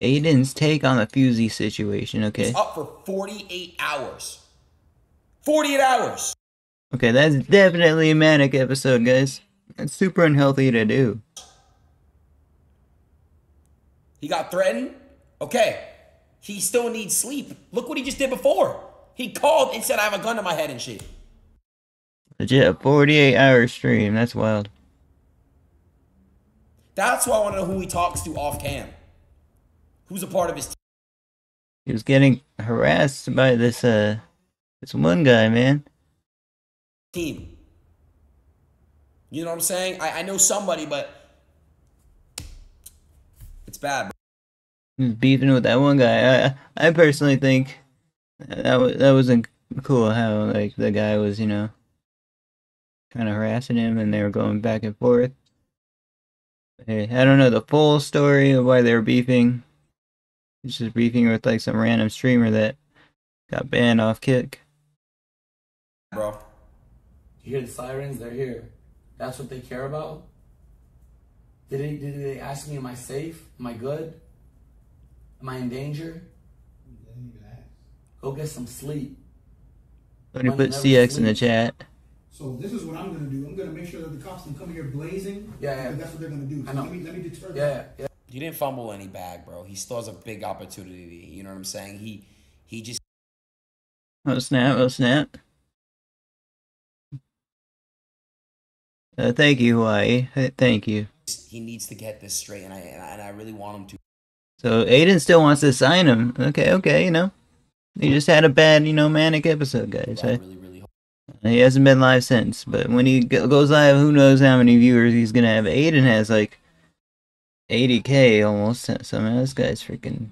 Adin's take on the Fousey situation. Okay. He's up for 48 hours. 48 hours. Okay, that's definitely a manic episode, guys. That's super unhealthy to do. He got threatened. Okay. He still needs sleep. Look what he just did before. He called and said, I have a gun to my head and shit. Legit, a 48 hour stream. That's wild. That's why I want to know who he talks to off cam. Who's a part of his team. He was getting harassed by this, uh, this one guy, man. team. You know what I'm saying? I, I know somebody, but it's bad. Bro. He was beefing with that one guy. I, I personally think that was, that wasn't cool how, like, the guy was, you know, kind of harassing him and they were going back and forth. Hey, I don't know the full story of why they were beefing. He's just beefing with like some random streamer that got banned off Kick. Bro. You hear the sirens? They're here. That's what they care about. Did they did they ask me, am I safe? Am I good? Am I in danger? Go get some sleep. Somebody Money put never CX in the chat. So this is what I'm gonna do. I'm gonna make sure that the cops don't come here blazing. Yeah, yeah. That's what they're gonna do. So I know. Let me let me deter them. Yeah, yeah. He didn't fumble any bag, bro. He still has a big opportunity. You know what I'm saying? He he just Oh snap! Oh snap! Uh, thank you, Hawaii. Thank you. he needs to get this straight, and I and I, and I really want him to. So Adin still wants to sign him. Okay, okay, you know, he just had a bad, you know, manic episode, guys. I I- really really hope. He hasn't been live since, but when he goes live, who knows how many viewers he's gonna have. Adin has like 80k almost. So man, this guy's freaking